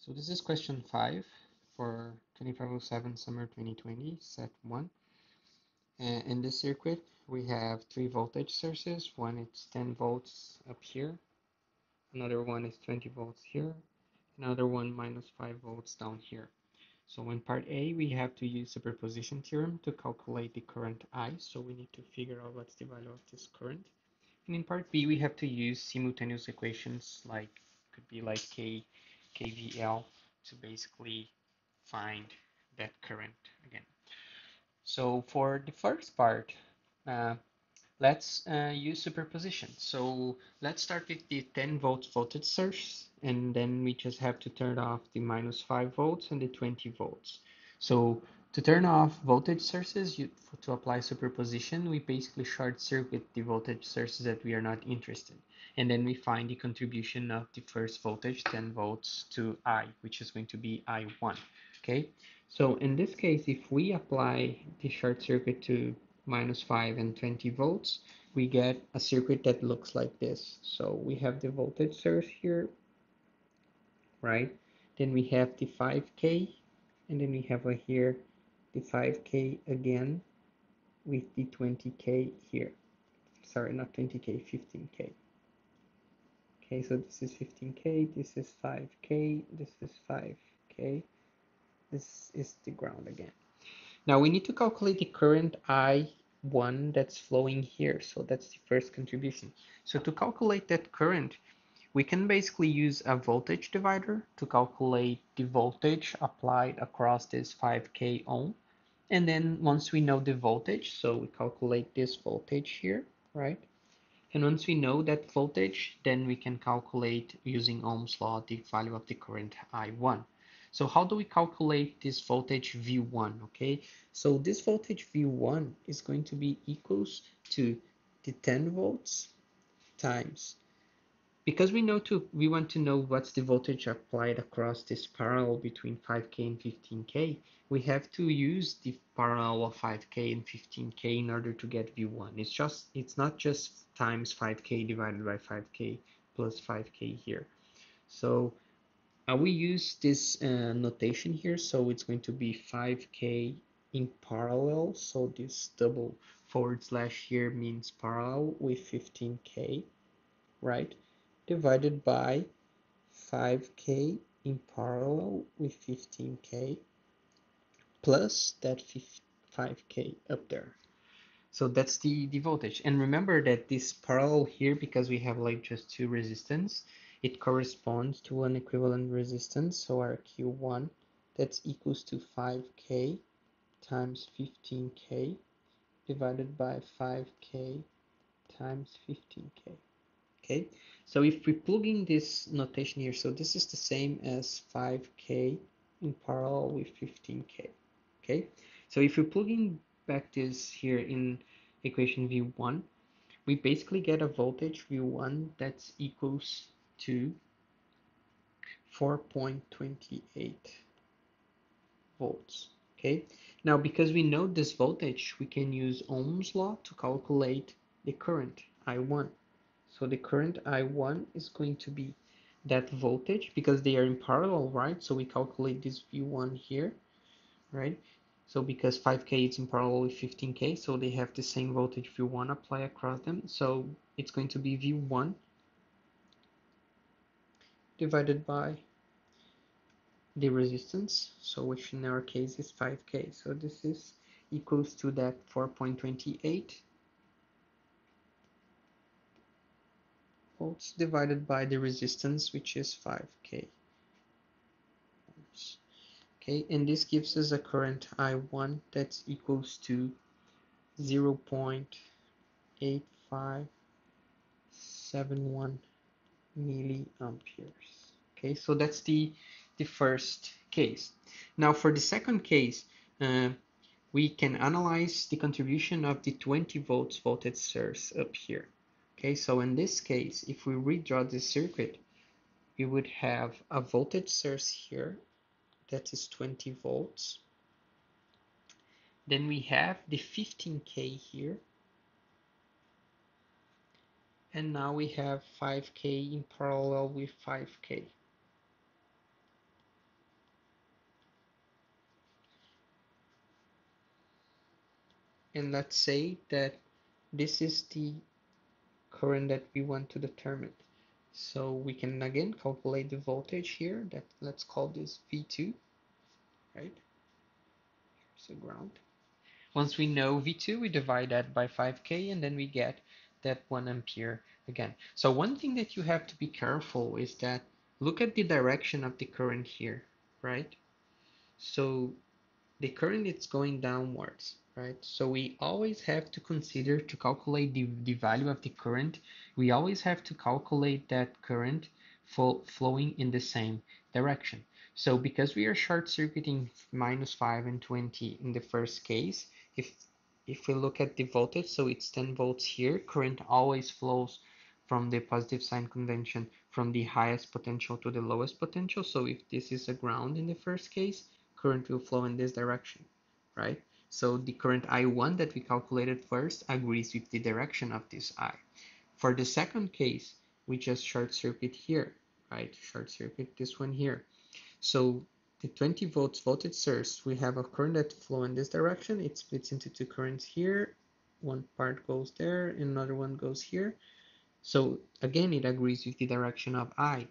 So this is question 5 for 2507 summer 2020 set 1. And in this circuit we have three voltage sources. One is 10 volts up here, another one is 20 volts here, another one minus 5 volts down here. So in part A we have to use superposition theorem to calculate the current I. So we need to figure out what's the value of this current. And in part B we have to use simultaneous equations like could be like K KVL to basically find that current again. So for the first part, uh, let's uh, use superposition. So let's start with the 10 volts voltage source and then we just have to turn off the minus 5 volts and the 20 volts. So to turn off voltage sources you, to apply superposition, we basically short circuit the voltage sources that we are not interested. And then we find the contribution of the first voltage, 10 volts, to I, which is going to be I1. Okay, so in this case, if we apply the short circuit to minus 5 and 20 volts, we get a circuit that looks like this. So we have the voltage source here, right? Then we have the 5K, and then we have a here the 5k again with the 20k here. Sorry not 20k 15k okay so this is 15k this is 5k this is 5k this is the ground again. Now we need to calculate the current i1 that's flowing here. So that's the first contribution. So to calculate that current we can basically use a voltage divider to calculate the voltage applied across this 5k ohm. And then once we know the voltage, so we calculate this voltage here, right? And once we know that voltage, then we can calculate using Ohm's law the value of the current I1. So how do we calculate this voltage V1, okay? So this voltage V1 is going to be equals to the 10 volts times because we know to we want to know what's the voltage applied across this parallel between 5k and 15k, we have to use the parallel of 5k and 15k in order to get v1. It's just it's not just times 5k divided by 5k plus 5k here. So uh, we use this uh, notation here, so it's going to be 5k in parallel. So this double forward slash here means parallel with 15k, right? Divided by 5k in parallel with 15k plus that 5k up there. So that's the, the voltage. And remember that this parallel here, because we have like just two resistance, it corresponds to an equivalent resistance. So our Q1, that's equals to 5k times 15k divided by 5k times 15k okay so if we plug in this notation here so this is the same as 5k in parallel with 15k okay? So if we plug in back this here in equation v1 we basically get a voltage v1 that's equals to 4.28 volts okay? Now because we know this voltage we can use Ohm's law to calculate the current I1 so the current I1 is going to be that voltage because they are in parallel, right? So we calculate this V1 here, right? So because 5K is in parallel with 15K, so they have the same voltage V1 apply across them. So it's going to be V1 divided by the resistance, so which in our case is 5K. So this is equals to that 4.28 volts divided by the resistance which is 5k okay and this gives us a current I1 that's equals to 0 0.8571 milliamperes. Okay so that's the the first case. Now for the second case uh, we can analyze the contribution of the 20 volts voltage source up here Okay, so in this case, if we redraw this circuit, we would have a voltage source here that is 20 volts. Then we have the 15K here. And now we have 5K in parallel with 5K. And let's say that this is the current that we want to determine. So we can again calculate the voltage here that let's call this V2, right? Here's the ground. Once we know V2, we divide that by 5K and then we get that one ampere again. So one thing that you have to be careful is that look at the direction of the current here, right? So the current is going downwards, right? So we always have to consider to calculate the, the value of the current, we always have to calculate that current flow, flowing in the same direction. So because we are short circuiting minus 5 and 20 in the first case, if if we look at the voltage, so it's 10 volts here, current always flows from the positive sign convention from the highest potential to the lowest potential. So if this is a ground in the first case, current will flow in this direction, right? So the current I1 that we calculated first agrees with the direction of this I. For the second case, we just short circuit here, right? Short circuit this one here. So the 20 volts voltage source, we have a current that flow in this direction. It splits into two currents here. One part goes there, another one goes here. So again, it agrees with the direction of I.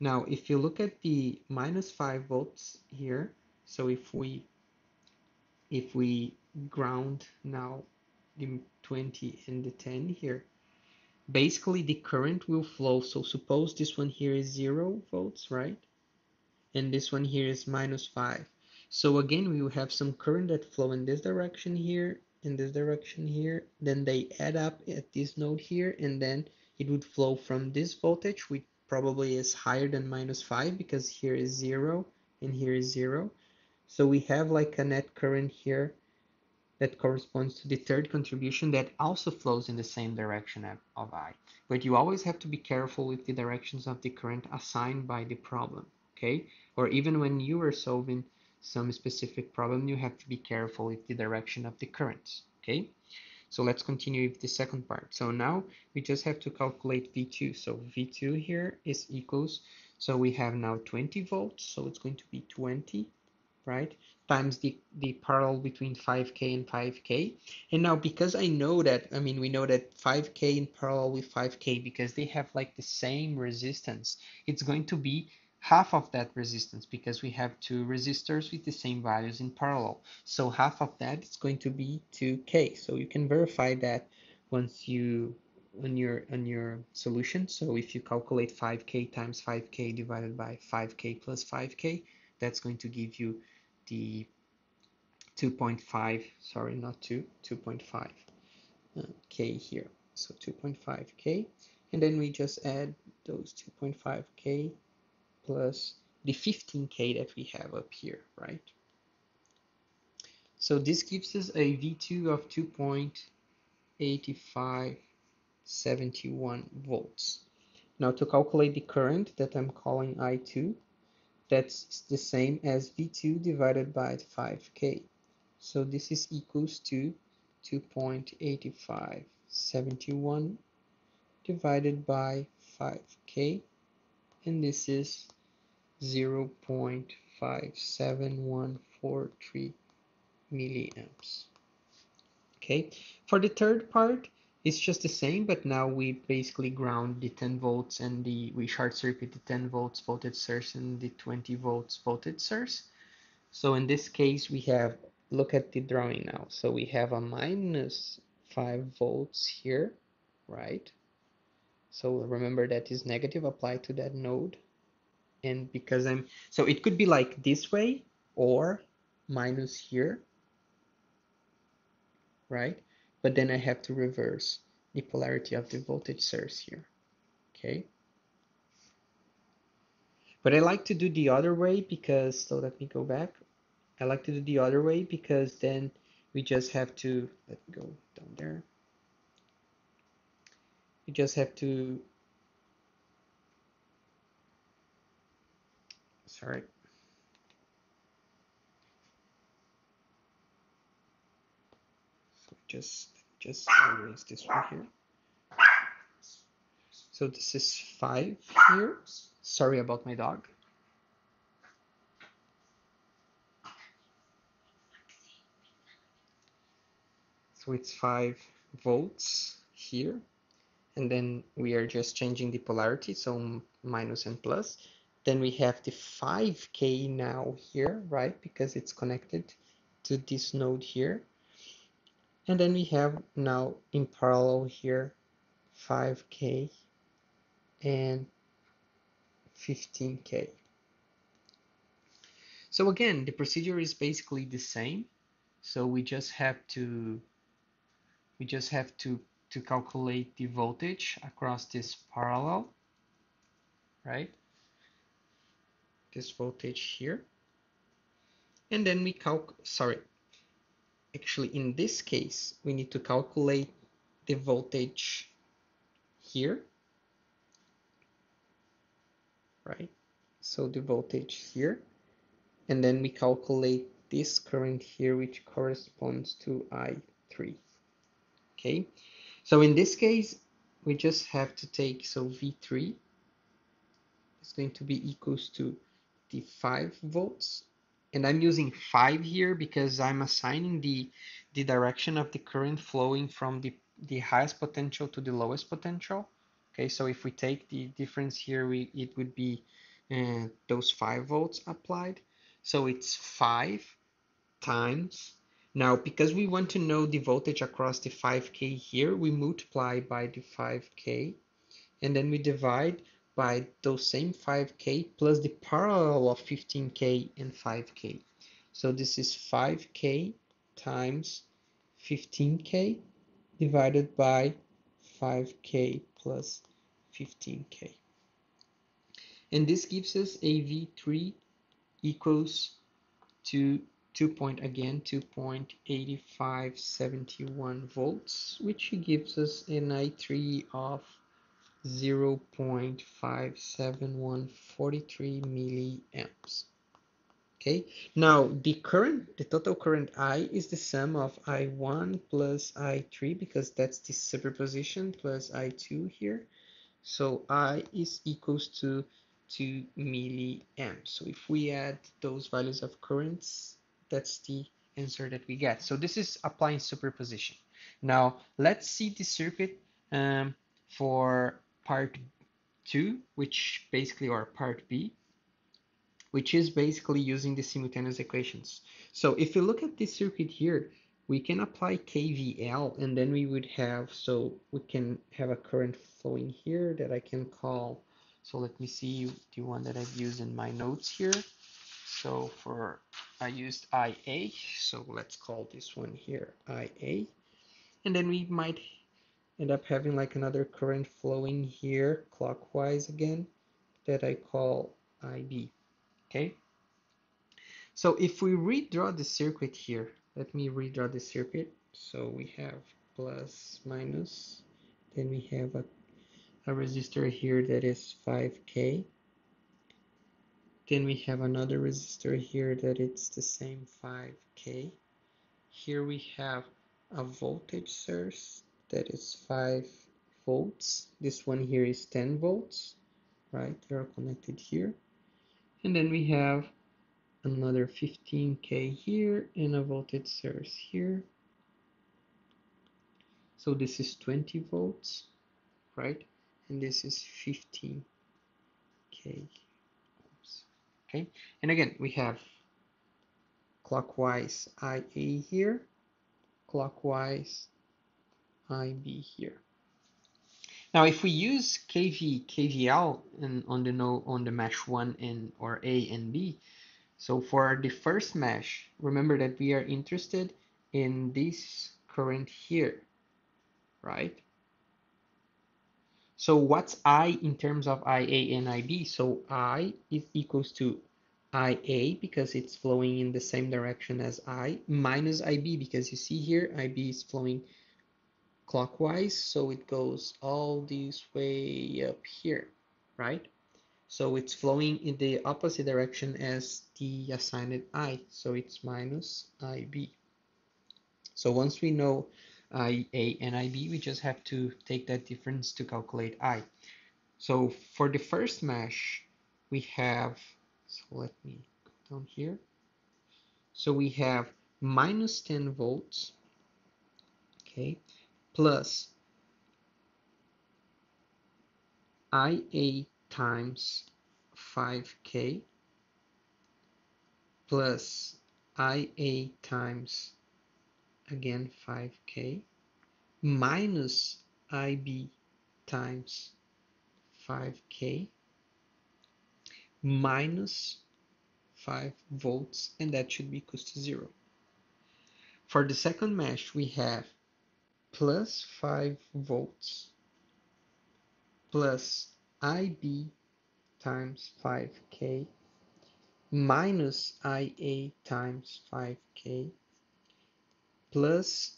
Now, if you look at the minus 5 volts here, so if we if we ground now the 20 and the 10 here, basically the current will flow. So suppose this one here is 0 volts, right? And this one here is minus 5. So again, we will have some current that flow in this direction here, in this direction here. Then they add up at this node here, and then it would flow from this voltage, which probably is higher than minus 5 because here is 0 and here is 0 so we have like a net current here that corresponds to the third contribution that also flows in the same direction of I. But you always have to be careful with the directions of the current assigned by the problem, okay? Or even when you are solving some specific problem, you have to be careful with the direction of the currents, okay? So let's continue with the second part. So now we just have to calculate V2. So V2 here is equals, so we have now 20 volts, so it's going to be 20 right? Times the, the parallel between 5k and 5k. And now because I know that, I mean, we know that 5k in parallel with 5k, because they have like the same resistance, it's going to be half of that resistance because we have two resistors with the same values in parallel. So half of that is going to be 2k. So you can verify that once you on your on your solution. So if you calculate 5k times 5k divided by 5k plus 5k, that's going to give you the 2.5 sorry not 2 2.5 uh, k here. So 2.5 k. And then we just add those 2.5 k plus the 15k that we have up here right? So this gives us a v2 of 2.8571 volts. Now to calculate the current that I'm calling I2 that's the same as V2 divided by 5k. So this is equals to 2.8571 divided by 5k and this is 0.57143 milliamps. Okay, for the third part, it's just the same, but now we basically ground the 10 volts and the we short circuit the 10 volts voltage source and the 20 volts voltage source. So in this case, we have look at the drawing now. So we have a minus 5 volts here, right? So remember that is negative applied to that node. And because I'm so it could be like this way or minus here, right? But then I have to reverse the polarity of the voltage source here, okay? But I like to do the other way because, so let me go back. I like to do the other way because then we just have to, let me go down there. We just have to, sorry. Just just erase this one here. So this is 5 here. Sorry about my dog. so it's 5 volts here and then we are just changing the polarity so minus and plus then we have the 5k now here right because it's connected to this node here and then we have now in parallel here 5k and 15k so again the procedure is basically the same. So we just have to we just have to to calculate the voltage across this parallel right? This voltage here. And then we calc sorry actually in this case we need to calculate the voltage here right? So the voltage here and then we calculate this current here which corresponds to I3 okay? So in this case we just have to take so V3 is going to be equals to the 5 volts and I'm using 5 here because I'm assigning the the direction of the current flowing from the the highest potential to the lowest potential. Okay so if we take the difference here we it would be uh, those 5 volts applied. So it's 5 times. Now because we want to know the voltage across the 5k here we multiply by the 5k and then we divide by those same 5k plus the parallel of 15k and 5k. So this is 5k times 15k divided by 5k plus 15k. And this gives us a V3 equals to 2 point again 2.8571 volts which gives us an I3 of 0.57143 milliamps. Okay, now the current, the total current I is the sum of I1 plus I3 because that's the superposition plus I2 here. So I is equals to 2 milliamps. So if we add those values of currents, that's the answer that we get. So this is applying superposition. Now let's see the circuit um, for part 2, which basically, or part B, which is basically using the simultaneous equations. So if you look at this circuit here, we can apply KVL and then we would have, so we can have a current flowing here that I can call, so let me see the one that I've used in my notes here. So for, I used IA, so let's call this one here IA. And then we might end up having like another current flowing here clockwise again that I call IB. Okay. So if we redraw the circuit here, let me redraw the circuit. So we have plus minus, then we have a, a resistor here that is 5K. Then we have another resistor here that it's the same 5K. Here we have a voltage source that is 5 volts. This one here is 10 volts, right? They're connected here. And then we have another 15k here and a voltage source here. So this is 20 volts, right? And this is 15k. Okay, and again we have clockwise IA here, clockwise IB here. Now, if we use KV, KVL in, on the on the mesh one and or A and B, so for the first mesh, remember that we are interested in this current here, right? So what's I in terms of IA and IB? So I is equals to IA because it's flowing in the same direction as I minus IB because you see here IB is flowing clockwise so it goes all this way up here right? So it's flowing in the opposite direction as the assigned i so it's minus ib so once we know ia and ib we just have to take that difference to calculate i. So for the first mesh we have so let me go down here. So we have minus 10 volts okay, plus IA times 5K plus IA times again 5K minus IB times 5K minus 5 volts and that should be equals to 0. For the second mesh we have plus 5 volts plus IB times 5K minus IA times 5K plus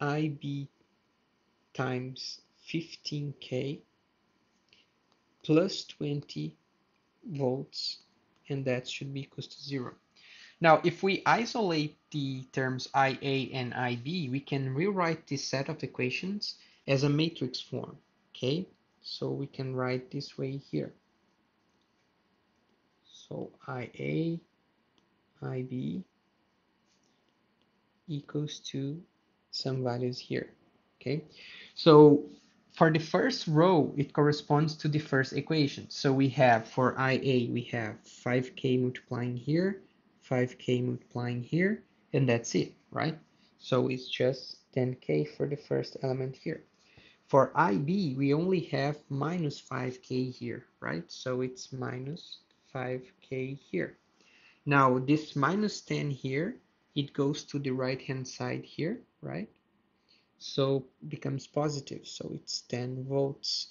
IB times 15K plus 20 volts and that should be equals to zero. Now, if we isolate the terms IA and IB, we can rewrite this set of equations as a matrix form, okay? So we can write this way here. So IA, IB equals to some values here, okay? So for the first row, it corresponds to the first equation. So we have for IA, we have 5k multiplying here, 5k multiplying here, and that's it, right? So it's just 10k for the first element here. For IB, we only have minus 5k here, right? So it's minus 5k here. Now this minus 10 here, it goes to the right hand side here, right? so becomes positive so it's 10 volts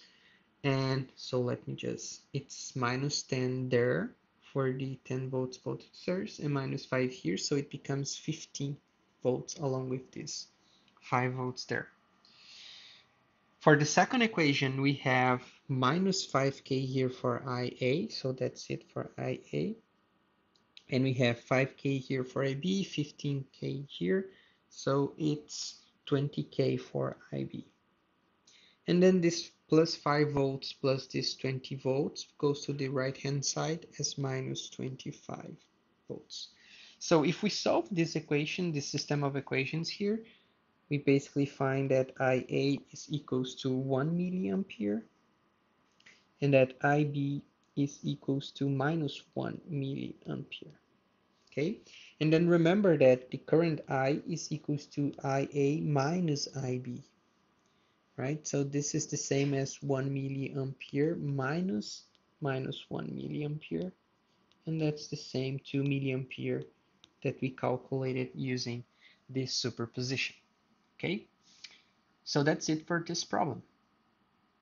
and so let me just it's minus 10 there for the 10 volts voltage and minus 5 here so it becomes 15 volts along with this 5 volts there for the second equation we have minus 5k here for IA so that's it for IA and we have 5k here for IB 15k here so it's 20k for IB. And then this plus 5 volts plus this 20 volts goes to the right hand side as minus 25 volts. So if we solve this equation, this system of equations here, we basically find that IA is equals to 1 milliampere and that IB is equals to minus 1 milliampere okay and then remember that the current I is equals to IA minus IB right? So this is the same as 1 milliampere minus minus 1 milliampere. And that's the same 2 milliampere that we calculated using this superposition okay? So that's it for this problem